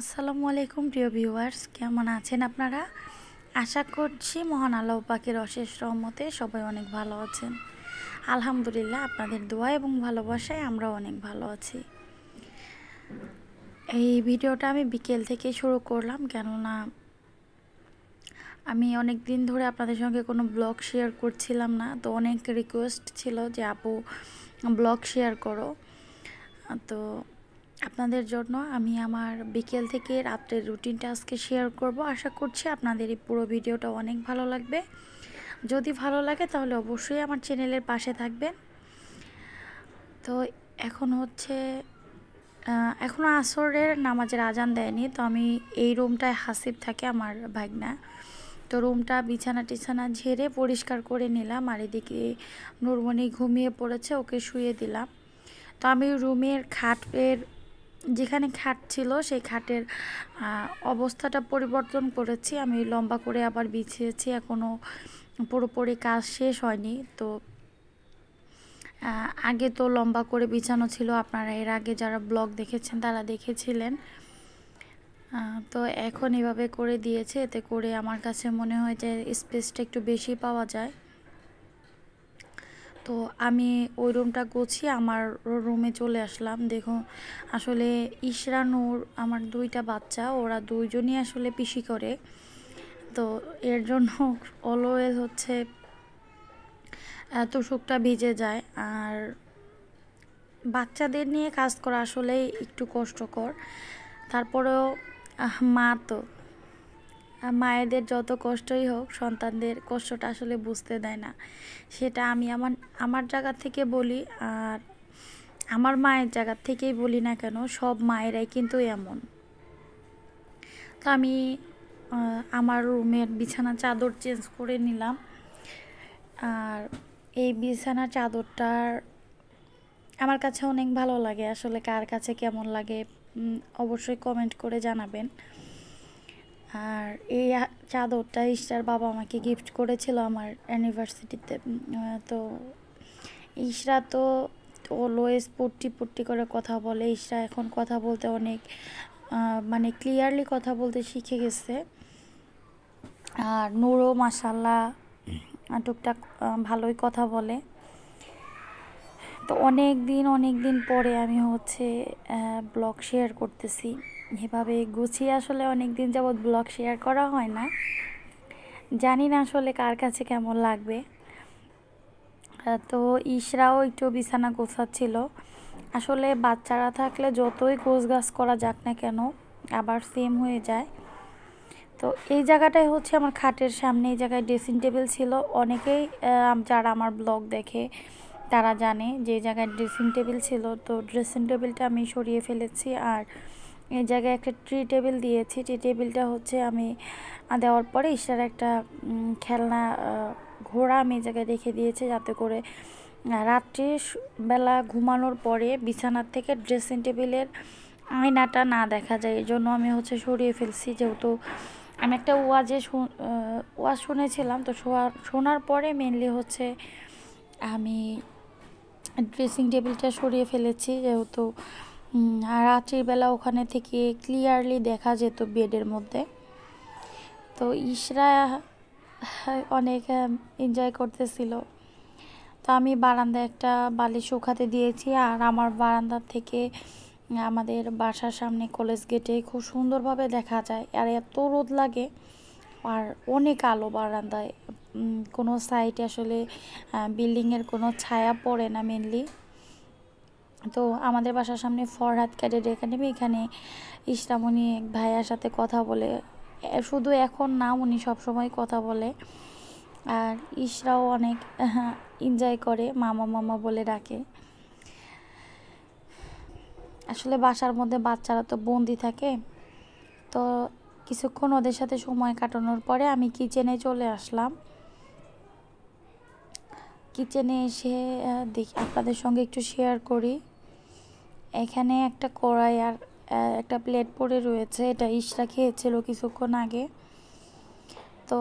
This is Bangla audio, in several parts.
আসসালামু আলাইকুম, প্রিয় ভিউয়ার্স। কেমন আছেন আপনারা? আশা করছি মহান আল্লাহ পাখির অশেষ রহমতে সবাই অনেক ভালো আছেন। আলহামদুলিল্লাহ, আপনাদের দোয়া এবং ভালোবাসায় আমরা অনেক ভালো আছি। এই ভিডিওটা আমি বিকেল থেকে শুরু করলাম, কেননা আমি অনেক দিন ধরে আপনাদের সঙ্গে কোনো ব্লগ শেয়ার করছিলাম না। তো অনেক রিকোয়েস্ট ছিল যে, আপু, ব্লগ শেয়ার করো। তো আপনাদের জন্য আমি আমার বিকেল থেকে রাত্রের রুটিনটা আজকে শেয়ার করব। আশা করছি আপনাদের এই পুরো ভিডিওটা অনেক ভালো লাগবে। যদি ভালো লাগে তাহলে অবশ্যই আমার চ্যানেলের পাশে থাকবেন। তো এখন হচ্ছে এখনও আসরের নামাজের আজান দেয়নি, তো আমি এই রুমটায় হাসিব থাকে আমার ভাগনা। তো রুমটা বিছানা টিছানা ঝেড়ে পরিষ্কার করে নিলাম, আর এদিকে নুরমণি ঘুমিয়ে পড়েছে, ওকে শুয়ে দিলাম। তো আমি রুমের খাটের যেখানে খাট ছিল, সেই খাটের অবস্থাটা পরিবর্তন করেছি। আমি লম্বা করে আবার বিছিয়েছি এখনও পুরোপুরি কাজ শেষ হয়নি। তো আগে তো লম্বা করে বিছানো ছিল, আপনারা এর আগে যারা ব্লগ দেখেছেন তারা দেখেছিলেন। তো এখন এভাবে করে দিয়েছে, এতে করে আমার কাছে মনে হয় যে স্পেসটা একটু বেশি পাওয়া যায়। তো আমি ওই রুমটা গুছিয়ে আমার রুমে চলে আসলাম। দেখুন, আসলে ইশরা নূর আমার দুইটা বাচ্চা, ওরা দুইজনই আসলে পিসি করে। তো এর জন্য অলওয়েজ হচ্ছে তুষুকটা ভিজে যায়। আর বাচ্চাদের নিয়ে কাজ করা আসলেই একটু কষ্টকর। তারপরেও মা তো মায়েদের যত কষ্টই হোক, সন্তানদের কষ্টটা আসলে বুঝতে দেয় না। সেটা আমি আমার আমার জায়গা থেকে বলি আর আমার মায়ের জায়গা থেকেই বলি না কেন, সব মায়েরাই কিন্তু এমন। তো আমি আমার রুমের বিছানা চাদর চেঞ্জ করে নিলাম। আর এই বিছানা চাদরটার আমার কাছে অনেক ভালো লাগে। আসলে কার কাছে কেমন লাগে অবশ্যই কমেন্ট করে জানাবেন। আর এই চাদরটা ইশরার বাবা আমাকে গিফট করেছিল আমার অ্যানিভার্সিটিতে তো ইশরা তো অলওয়েজ পুট্টি পুট্টি করে কথা বলে। ইশরা এখন কথা বলতে অনেক মানে ক্লিয়ারলি কথা বলতে শিখে গেছে। আর নুরো মাসাল্লাহ টুকটাক ভালোই কথা বলে। তো অনেক দিন অনেক দিন পরে আমি হচ্ছে ব্লগ শেয়ার করতেছি। এভাবে গুছিয়ে আসলে অনেক দিন যাবৎ ব্লগ শেয়ার করা হয় না। জানি না আসলে কার কাছে কেমন লাগবে। তো ইশরাও একটু বিছানা গোছাচ্ছিল। আসলে বাচ্চারা থাকলে যতই গোছ গাছ করা যাক না কেন, আবার সেম হয়ে যায়। তো এই জায়গাটাই হচ্ছে আমার খাটের সামনে, এই জায়গায় ড্রেসিং টেবিল ছিল। অনেকেই যারা আমার ব্লগ দেখে তারা জানে যে জায়গায় ড্রেসিং টেবিল ছিল, তো ড্রেসিং টেবিলটা আমি সরিয়ে ফেলেছি আর এই জায়গায় একটা ট্রি টেবিল দিয়েছি। ট্রি টেবিলটা হচ্ছে আমি দেওয়ার পরে ইশার একটা খেলনা ঘোড়া আমি এই জায়গায় রেখে দিয়েছি যাতে করে রাত্রি বেলা ঘুমানোর পরে বিছানার থেকে ড্রেসিং টেবিলের আয়নাটা না দেখা যায়। এই জন্য আমি হচ্ছে সরিয়ে ফেলছি। যেহেতু আমি একটা ওয়াজে ওয়াজ শুনেছিলাম, তো শোয়া, শোনার পরে মেনলি হচ্ছে আমি ড্রেসিং টেবিলটা সরিয়ে ফেলেছি যেহেতু রাত্রিবেলা ওখানে থেকে ক্লিয়ারলি দেখা যেত বেডের মধ্যে। তো ইশরা অনেক এনজয় করতেছিল। তো আমি বারান্দায় একটা বালি শুকাতে দিয়েছি আর আমার বারান্দা থেকে আমাদের বাসার সামনে কলেজ গেটে খুব সুন্দরভাবে দেখা যায়। আর এত রোদ লাগে, আর অনেক আলো বারান্দায়। কোনো সাইডে আসলে বিল্ডিংয়ের কোনো ছায়া পড়ে না মেনলি তো আমাদের বাসার সামনে ফরহাদ ক্যাডেট একাডেমি এখানে ইসলামণি এক ভাইয়ার সাথে কথা বলে। শুধু এখন না, উনি সবসময় কথা বলে। আর ইশরাও অনেক এনজয় করে, মামা মামা বলে ডাকে। আসলে বাসার মধ্যে বাচ্চারা তো বন্দি থাকে। তো কিছুক্ষণ ওদের সাথে সময় কাটানোর পরে আমি কিচেনে চলে আসলাম। কিচেনে এসে দেখি, আপনাদের সঙ্গে একটু শেয়ার করি। এখানে একটা কড়াই আর একটা প্লেট পড়ে রয়েছে। এটা ইশরা খেয়েছিল কিছুক্ষণ আগে। তো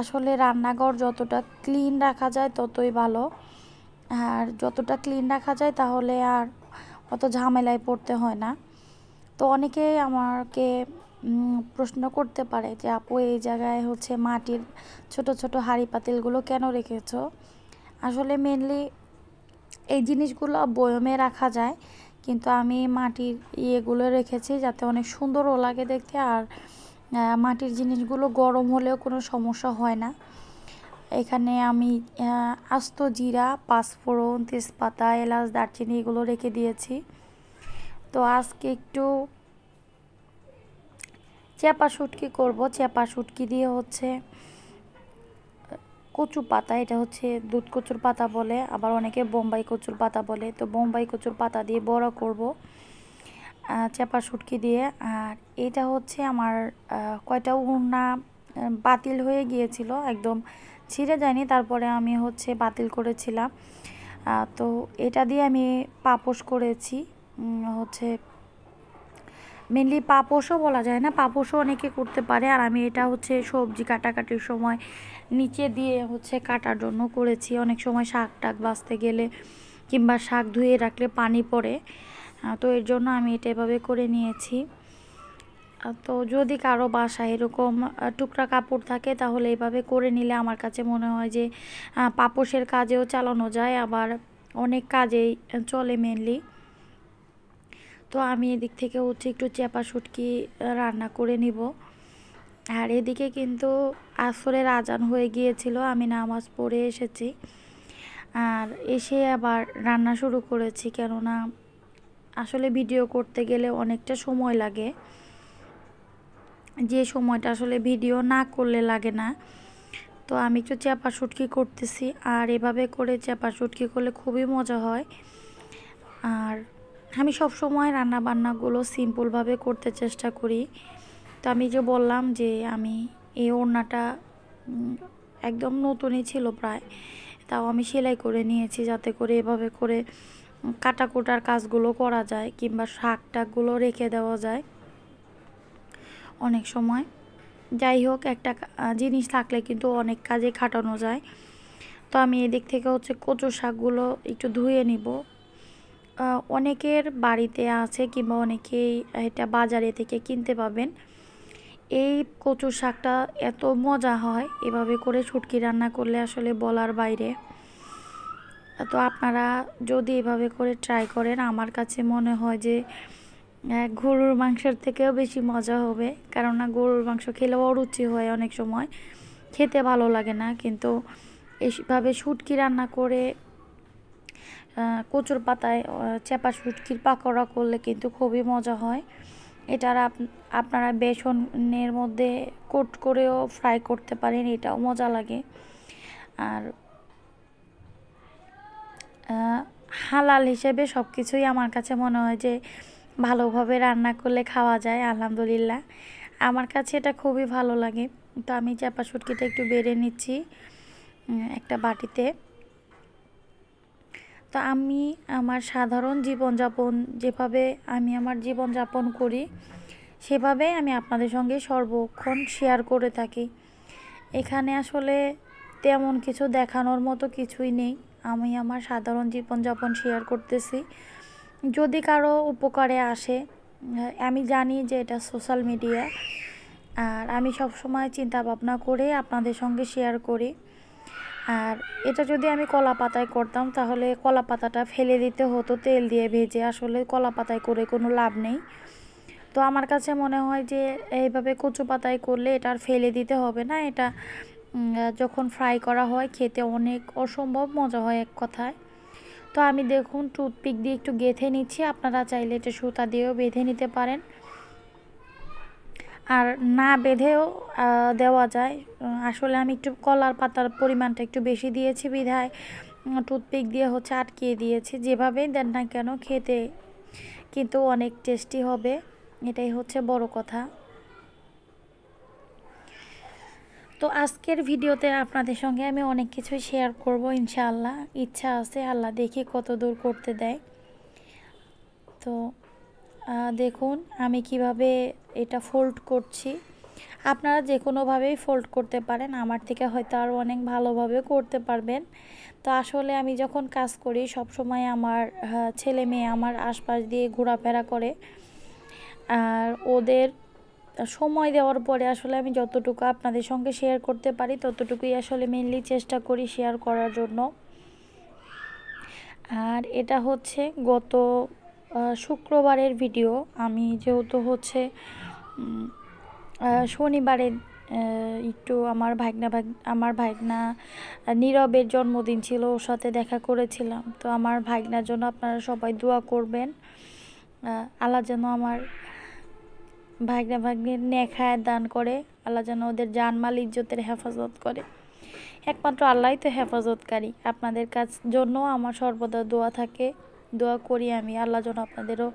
আসলে রান্নাঘর যতটা ক্লিন রাখা যায় ততই ভালো। আর যতটা ক্লিন রাখা যায় তাহলে আর অত ঝামেলায় পড়তে হয় না। তো অনেকেই আমাকে প্রশ্ন করতে পারে যে, আপু, এই জায়গায় হচ্ছে মাটির ছোট ছোট হাঁড়ি পাতিলগুলো কেন রেখেছো? আসলে মেনলি এই জিনিসগুলো বয়মে রাখা যায়, কিন্তু আমি মাটির ইয়েগুলো রেখেছি যাতে অনেক সুন্দরও লাগে দেখতে আর মাটির জিনিসগুলো গরম হলেও কোনো সমস্যা হয় না। এখানে আমি আস্ত জিরা, পাঁচফোড়ন, তেজপাতা, এলাচ, দারচিনি এগুলো রেখে দিয়েছি। তো আজকে একটু চেপা শুটকি করব। চেপা শুটকি দিয়ে হচ্ছে কচু পাতা, এটা হচ্ছে দুধ কচুর পাতা বলে, আবার অনেকে বোম্বাই কচুর পাতা বলে। তো বোম্বাই কচুর পাতা দিয়ে বড় করব চেপা শুটকি দিয়ে। আর এটা হচ্ছে আমার কয়টা উন্না বাতিল হয়ে গিয়েছিল, একদম ছিঁড়ে যায়নি। তারপরে আমি হচ্ছে বাতিল করেছিলাম। তো এটা দিয়ে আমি পাপোশ করেছি হচ্ছে মেনলি পাপোশও বলা যায় না, পাপোশও অনেকে করতে পারে। আর আমি এটা হচ্ছে সবজি কাটাকাটির সময় নিচে দিয়ে হচ্ছে কাটার জন্য করেছি। অনেক সময় শাক টাক বাঁচতে গেলে কিংবা শাক ধুয়ে রাখলে পানি পড়ে। তো এর জন্য আমি এটা এভাবে করে নিয়েছি। তো যদি কারও বাসায় এরকম টুকরা কাপড় থাকে তাহলে এভাবে করে নিলে আমার কাছে মনে হয় যে পাপোশের কাজেও চালানো যায়। আবার অনেক কাজেই চলে মেনলি তো আমি এদিক থেকে হচ্ছে একটু চেপা শুটকি রান্না করে নিব। আর এদিকে কিন্তু আসরের আজান হয়ে গিয়েছিল, আমি নামাজ পড়ে এসেছি। আর এসে আবার রান্না শুরু করেছি, কেননা আসলে ভিডিও করতে গেলে অনেকটা সময় লাগে। যে সময়টা আসলে ভিডিও না করলে লাগে না। তো আমি একটু চেপা শুটকি করতেছি, আর এভাবে করে চেপা শুটকি করলে খুবই মজা হয়। আর আমি সব সময় রান্না বান্নাগুলো সিম্পলভাবে করতে চেষ্টা করি। তো আমি যে বললাম যে আমি এই ওড়নাটা একদম নতুনই ছিল প্রায়, তাও আমি সেলাই করে নিয়েছি যাতে করে এভাবে করে কাটা কোটার কাজগুলো করা যায় কিংবা শাক টাকগুলো রেখে দেওয়া যায় অনেক সময়। যাই হোক, একটা জিনিস থাকলে কিন্তু অনেক কাজে খাটানো যায়। তো আমি এদিক থেকে হচ্ছে কচু শাকগুলো একটু ধুয়ে নিব। অনেকের বাড়িতে আছে কিংবা অনেকেই এটা বাজারে থেকে কিনতে পাবেন। এই কচু শাকটা এত মজা হয়, এভাবে করে ছুটকি রান্না করলে আসলে বলার বাইরে। তো আপনারা যদি এভাবে করে ট্রাই করেন, আমার কাছে মনে হয় যে গরুর মাংসের থেকেও বেশি মজা হবে। কেননা গরুর মাংস খেলেও অরুচি হয় অনেক সময়, খেতে ভালো লাগে না। কিন্তু এইভাবে শুটকি রান্না করে কচুর পাতায় চেপা শুটকির পাকোড়া করলে কিন্তু খুবই মজা হয়। এটার আপনারা বেসনের মধ্যে কোট করেও ফ্রাই করতে পারেন, এটাও মজা লাগে। আর হালাল হিসেবে সব কিছুই আমার কাছে মনে হয় যে ভালোভাবে রান্না করলে খাওয়া যায়, আলহামদুলিল্লাহ। আমার কাছে এটা খুবই ভালো লাগে। তো আমি চাপা শুটকিটা একটু বেড়ে নিচ্ছি একটা বাটিতে। তো আমি আমার সাধারণ জীবনযাপন যেভাবে আমি আমার জীবনযাপন করি সেভাবে আমি আপনাদের সঙ্গে সর্বক্ষণ শেয়ার করে থাকি। এখানে আসলে তেমন কিছু দেখানোর মতো কিছুই নেই। আমি আমার সাধারণ জীবনযাপন শেয়ার করতেছি। যদি কারও উপকারে আসে, আমি জানি যে এটা সোশ্যাল মিডিয়া আর আমি সব সময় চিন্তা ভাবনা করে আপনাদের সঙ্গে শেয়ার করি। আর এটা যদি আমি কলা পাতায় করতাম, তাহলে কলা পাতাটা ফেলে দিতে হতো, তেল দিয়ে ভেজে। আসলে কলা পাতায় করে কোনো লাভ নেই। তো আমার কাছে মনে হয় যে, এইভাবে কচু পাতায় করলে এটা আর ফেলে দিতে হবে না। এটা যখন ফ্রাই করা হয়, খেতে অনেক অসম্ভব মজা হয় এক কথায়। তো আমি দেখুন টুথপিক দিয়ে একটু গেঁথে নিচ্ছি। আপনারা চাইলে এটা সুতা দিয়েও বেঁধে নিতে পারেন। আর না বেঁধেও দেওয়া যায়। আসলে আমি একটু কলার পাতার পরিমাণটা একটু বেশি দিয়েছি বিধায়। টুথপিক দিয়ে হচ্ছে আটকিয়ে দিয়েছি। যেভাবেই দেন না কেন খেতে কিন্তু অনেক টেস্টি হবে। এটাই হচ্ছে বড় কথা। তো আজকের ভিডিওতে আপনাদের সঙ্গে আমি অনেক কিছুই শেয়ার করব ইনশাআল্লাহ। ইচ্ছা আছে আল্লাহ দেখি কত দূর করতে দেয়। তো দেখুন আমি কীভাবে এটা ফোল্ড করছি। আপনারা যে কোনোভাবেই ফোল্ড করতে পারেন, আমার থেকে হয়তো আরও অনেক ভালোভাবে করতে পারবেন। তো আসলে আমি যখন কাজ করি সব সময় আমার ছেলে মেয়ে আমার আশপাশ দিয়ে ঘোরাফেরা করে। আর ওদের সময় দেওয়ার পরে আসলে আমি যতটুকু আপনাদের সঙ্গে শেয়ার করতে পারি, ততটুকুই আসলে মেনলি চেষ্টা করি শেয়ার করার জন্য। আর এটা হচ্ছে গত শুক্রবারের ভিডিও আমি যেহেতু হচ্ছে শনিবারে একটু আমার ভাগনা ভাগ, আমার ভাগনা নীরবের জন্মদিন ছিল, ওর সাথে দেখা করেছিলাম। তো আমার ভাগনার জন্য আপনারা সবাই দোয়া করবেন। আল্লাহ যেন আমার ভাগনা ভাগ্নের নেখায় দান করে, আল্লাহ যেন ওদের জানমাল, ইজ্জতের হেফাজত করে। একমাত্র আল্লাহই তো হেফাজতকারী। আপনাদের কাছ জন্য আমার সর্বদা দোয়া থাকে। দোয়া করি আমি। আল্লাহ যেন আপনাদেরও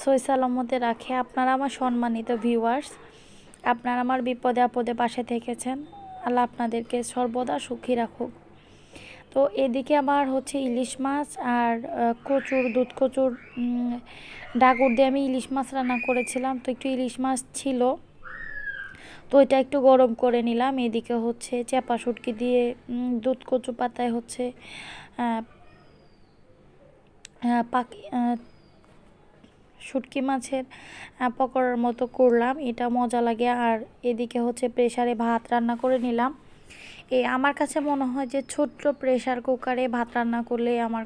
সই সালামতে রাখে। আপনারা আমার সম্মানিত ভিউয়ার্স আপনারা আমার বিপদে আপদে পাশে থেকেছেন। আল্লাহ আপনাদেরকে সর্বদা সুখী রাখুক। তো এদিকে আমার হচ্ছে ইলিশ মাছ আর কচুর, দুধ কচুর ডাকুর দিয়ে আমি ইলিশ মাছ রান্না করেছিলাম। তো একটু ইলিশ মাছ ছিল। তো এটা একটু গরম করে নিলাম। এদিকে হচ্ছে চেপা সুটকি দিয়ে দুধ কচু পাতায় হচ্ছে পাখি শুটকি মাছের পকোড়ার মতো করলাম। এটা মজা লাগে। আর এদিকে হচ্ছে প্রেশারে ভাত রান্না করে নিলাম। এই আমার কাছে মনে হয় যে ছোট্ট প্রেশার কুকারে ভাত রান্না করলে আমার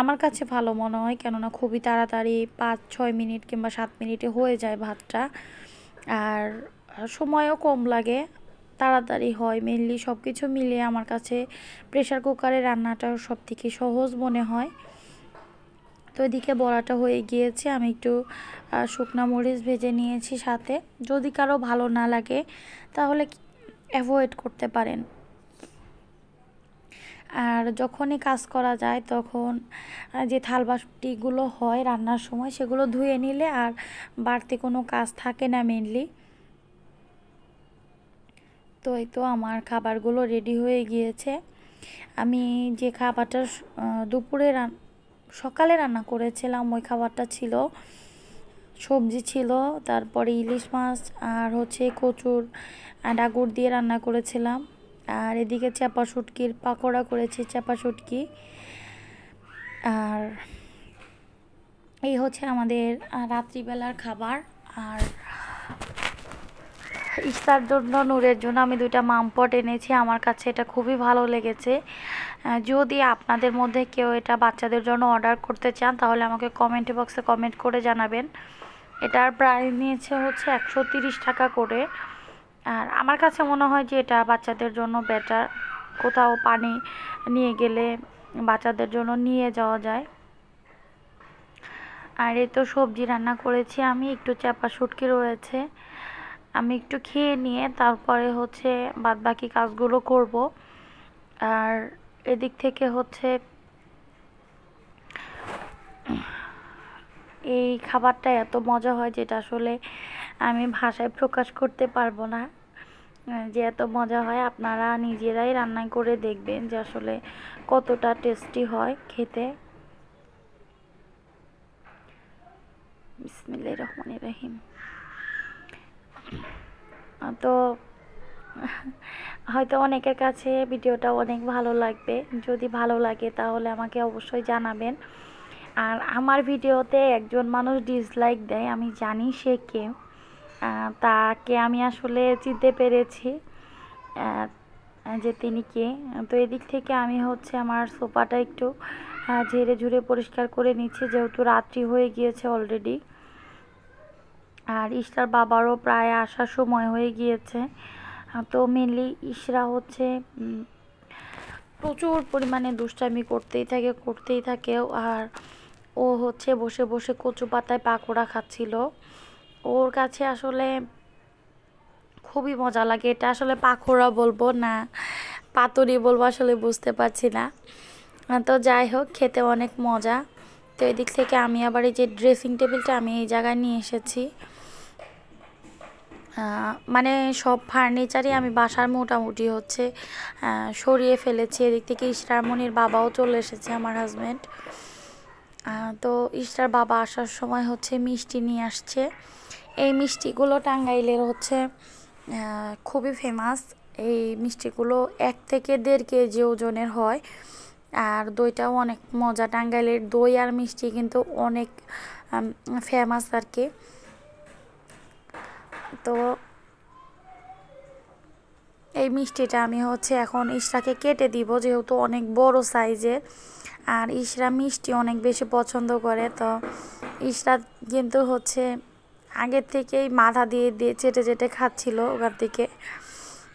আমার কাছে ভালো মনে হয়। কেননা খুবই তাড়াতাড়ি পাঁচ, ছয় মিনিট কিংবা সাত মিনিটে হয়ে যায় ভাতটা। আর সময়ও কম লাগে, তাড়াতাড়ি হয়। মেনলি সব কিছু মিলিয়ে আমার কাছে প্রেশার কুকারে রান্নাটা সব থেকে সহজ মনে হয়। তো এদিকে বড়াটা হয়ে গিয়েছে। আমি একটু শুকনা মরিচ ভেজে নিয়েছি সাথে। যদি কারও ভালো না লাগে, তাহলে অ্যাভয়েড করতে পারেন। আর যখনই কাজ করা যায়, তখন যে থাল বাটিগুলো হয় রান্নার সময়, সেগুলো ধুয়ে নিলে আর বাড়তি কোনো কাজ থাকে না মেনলি তো এই তো আমার খাবারগুলো রেডি হয়ে গিয়েছে। আমি যে খাবারটা দুপুরে সকালে রান্না করেছিলাম, ওই খাবারটা ছিল। সবজি ছিল, তারপরে ইলিশ মাছ আর হচ্ছে কচুর ডাগুর দিয়ে রান্না করেছিলাম। আর এদিকে চাপা শুটকির পাকোড়া করেছি চাপা শুটকি। আর এই হচ্ছে আমাদের রাত্রিবেলার খাবার। আর ইস্তার জন্য নূরের জন্য আমি দুইটা মামপট এনেছি। আমার কাছে এটা খুবই ভালো লেগেছে। যদি আপনাদের মধ্যে কেউ এটা বাচ্চাদের জন্য অর্ডার করতে চান, তাহলে আমাকে কমেন্ট বক্সে কমেন্ট করে জানাবেন। এটার প্রাইস নিয়েছে হচ্ছে একশো টাকা করে। আর আমার কাছে মনে হয় যে এটা বাচ্চাদের জন্য বেটার কোথাও পানি নিয়ে গেলে বাচ্চাদের জন্য নিয়ে যাওয়া যায়। আর এই তো সবজি রান্না করেছি আমি, একটু চাপা সুটকি রয়েছে। আমি একটু খেয়ে নিয়ে তারপরে হচ্ছে বাদ বাকি কাজগুলো করব। আর এদিক থেকে হচ্ছে এই খাবারটা এত মজা হয় যেটা আসলে আমি ভাষায় প্রকাশ করতে পারব না। যে এত মজা হয় আপনারা নিজেরাই রান্না করে দেখবেন যে আসলে কতটা টেস্টি হয় খেতে। বিসমিল্লাহির রহমানির রহিম। তো হয়তো অনেকের কাছে ভিডিওটা অনেক ভালো লাগবে। যদি ভালো লাগে তাহলে আমাকে অবশ্যই জানাবেন। আর আমার ভিডিওতে একজন মানুষ ডিসলাইক দেয়, আমি জানি সে কে। তাকে আমি আসলে চিনতে পেরেছি যে তিনি কে। তো এদিক থেকে আমি হচ্ছে আমার সোফাটা একটু ঝেড়ে ঝুড়ে পরিষ্কার করে নিচ্ছি, যেহেতু রাত্রি হয়ে গিয়েছে অলরেডি আর ইশরার বাবারও প্রায় আসার সময় হয়ে গিয়েছে। তো মেনলি ইশরা হচ্ছে প্রচুর পরিমাণে দুষ্টামি করতেই থাকে করতেই থাকে। আর ও হচ্ছে বসে বসে কচু পাতায় পাকোড়া খাচ্ছিল। ওর কাছে আসলে খুবই মজা লাগে। এটা আসলে পাখোড়া বলব না, পাতুরি বলব আসলে বুঝতে পারছি না। তো যাই হোক, খেতে অনেক মজা। তো এদিক থেকে আমি আবার এই যে ড্রেসিং টেবিলটা আমি এই জায়গায় নিয়ে এসেছি। মানে সব ফার্নিচারই আমি বাসার মোটামুটি হচ্ছে সরিয়ে ফেলেছি। এদিক থেকে ইশরামণির বাবাও চলে এসেছে, আমার হাজব্যান্ড তো ইশরার বাবা আসার সময় হচ্ছে মিষ্টি নিয়ে আসছে। এই মিষ্টিগুলো টাঙ্গাইলের হচ্ছে খুবই ফেমাস এই মিষ্টিগুলো এক থেকে দেড় কেজি ওজনের হয়। আর দইটাও অনেক মজা। টাঙ্গাইলের দই আর মিষ্টি কিন্তু অনেক ফেমাস আর কি। তো এই মিষ্টিটা আমি হচ্ছে এখন ইশরাকে কেটে দিব, যেহেতু অনেক বড় সাইজে আর ইশরা মিষ্টি অনেক বেশি পছন্দ করে, তো ইশরা কিন্তু হচ্ছে আগের থেকেই মাথা দিয়ে দিয়ে চেটে চেটে খাচ্ছিল ওখান থেকে।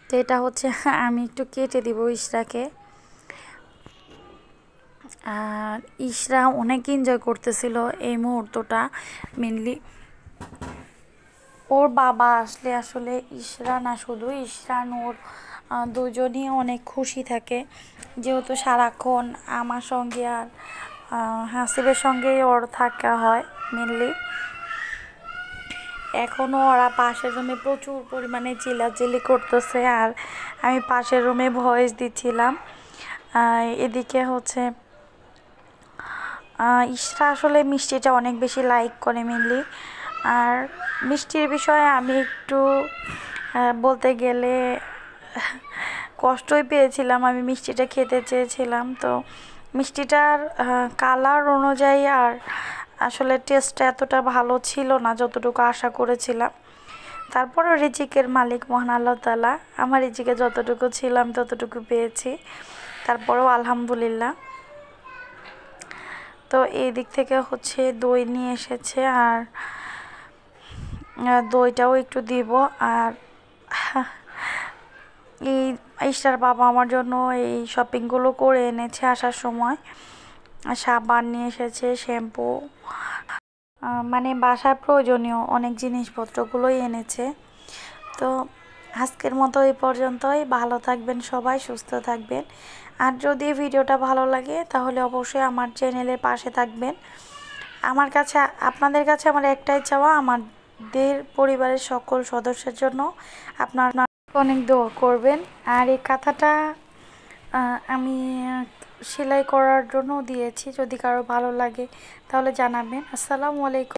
তো এটা হচ্ছে আমি একটু কেটে দিব ইশরাকে। আর ইশরা অনেক এনজয় করতেছিল এই মুহূর্তটা মেনলি ওর বাবা আসলে আসলে ইশরা না, শুধু ইশরান ওর দুজনই অনেক খুশি থাকে। যেহেতু সারাক্ষণ আমার সঙ্গে আর হাসিবের সঙ্গেই ওর থাকা হয় মেনলি এখনও ওরা পাশের রুমে প্রচুর পরিমাণে চিল্লাচিল্লি করতেছে আর আমি পাশের রুমে ভয়েস দিচ্ছিলাম। এদিকে হচ্ছে ইশরা আসলে মিষ্টিটা অনেক বেশি লাইক করে মেনলি আর মিষ্টির বিষয়ে আমি একটু বলতে গেলে কষ্টই পেয়েছিলাম। আমি মিষ্টিটা খেতে চেয়েছিলাম। তো মিষ্টিটার কালার অনুযায়ী আর আসলে টেস্টটা এতটা ভালো ছিল না যতটুকু আশা করেছিলাম। তারপরে রিজিকের মালিক মহান আল্লাহ তালা আমার রিজিকে যতটুকু ছিলাম ততটুকু পেয়েছি। তারপরেও আলহামদুলিল্লাহ। তো এই দিক থেকে হচ্ছে দই নিয়ে এসেছে আর দইটাও একটু দিব আর এই ইস্টার বাবা আমার জন্য এই শপিংগুলো করে এনেছে আসার সময়। সাবান নিয়ে এসেছে, শ্যাম্পু মানে বাসার প্রয়োজনীয় অনেক জিনিসপত্রগুলোই এনেছে। তো আজকের মতো এই পর্যন্তই। ভালো থাকবেন সবাই, সুস্থ থাকবেন। আর যদি ভিডিওটা ভালো লাগে, তাহলে অবশ্যই আমার চ্যানেলের পাশে থাকবেন। আমার কাছে, আপনাদের কাছে আমার একটাই চাওয়া আমাদের পরিবারের সকল সদস্যের জন্য আপনার অনেক দোয়া করবেন। আর এই কাঁথাটা আমি সেলাই করার জন্য দিয়েছি। যদি কারও ভালো লাগে তাহলে জানাবেন। আসসালামু আলাইকুম।